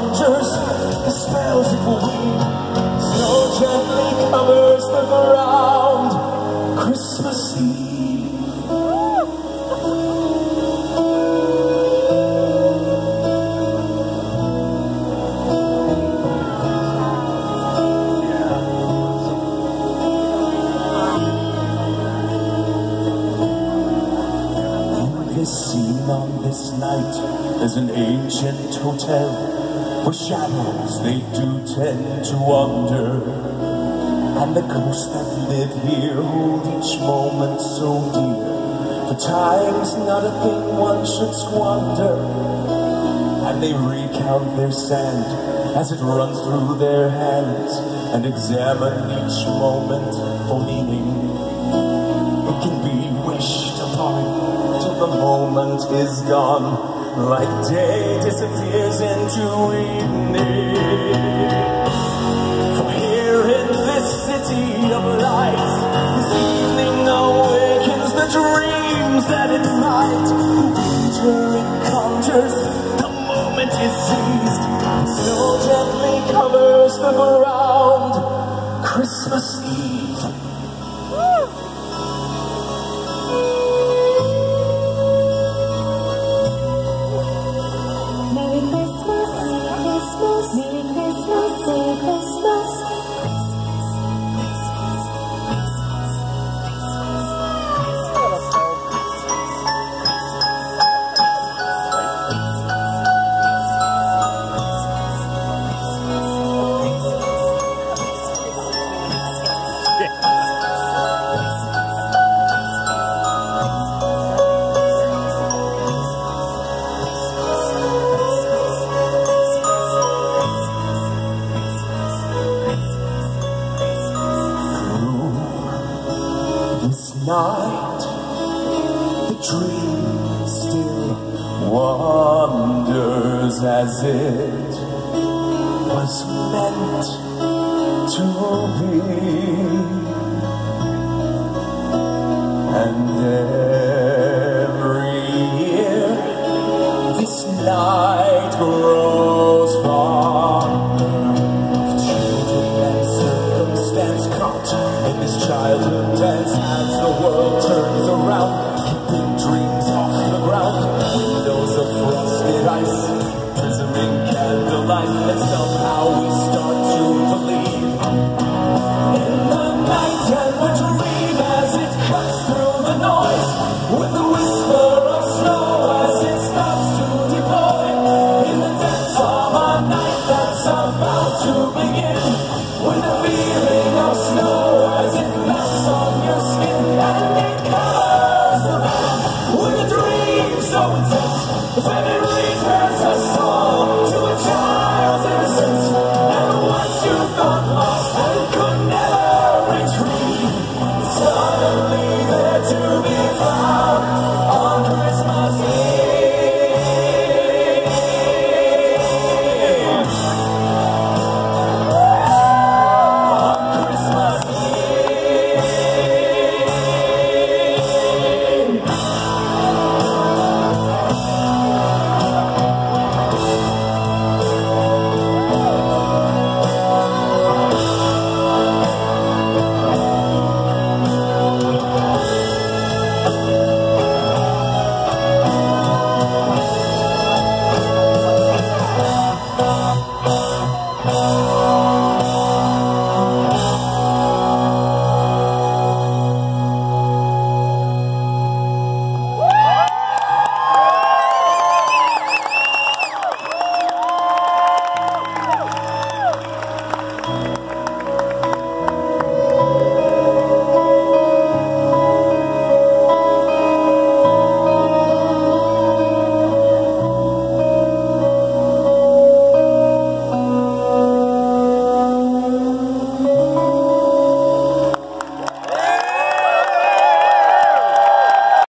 conjures the spells it will weave. Snow gently covers the ground. Christmas Eve. This scene on this night, there's an ancient hotel where shadows they do tend to wander. And the ghosts that live here hold each moment so dear. For time's not a thing one should squander. And they recount their sand as it runs through their hands and examine each moment for meaning. It can be wished upon till the moment is gone. Like day disappears into evening. For here in this city of light, this evening awakens the dreams that it might. Winter conjures, the moment is seized. Snow gently covers the ground. Christmas Eve. Night, the dream still wanders as it was meant to be. And every year, this night grows fonder so intense, the family